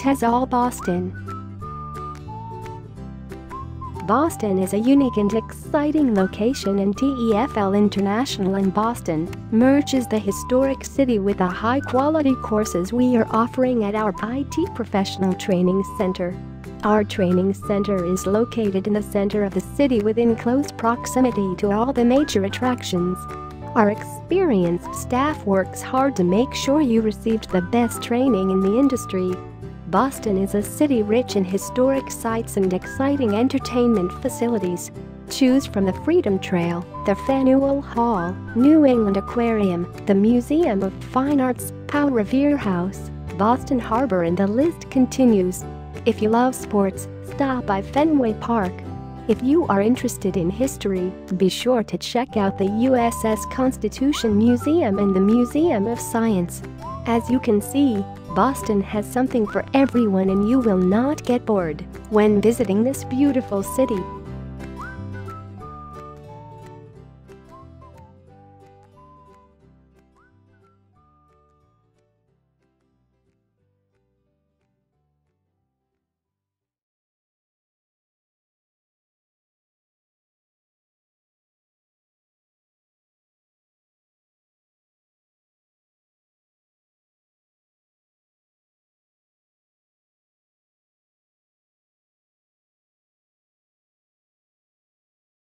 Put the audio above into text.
TESOL Boston. Boston is a unique and exciting location and TEFL International in Boston merges the historic city with the high-quality courses we are offering at our IT Professional Training Center. Our training center is located in the center of the city within close proximity to all the major attractions. Our experienced staff works hard to make sure you received the best training in the industry. Boston is a city rich in historic sites and exciting entertainment facilities. Choose from the Freedom Trail, the Faneuil Hall, New England Aquarium, the Museum of Fine Arts, Paul Revere House, Boston Harbor and the list continues. If you love sports, stop by Fenway Park. If you are interested in history, be sure to check out the USS Constitution Museum and the Museum of Science. As you can see, Boston has something for everyone and you will not get bored when visiting this beautiful city.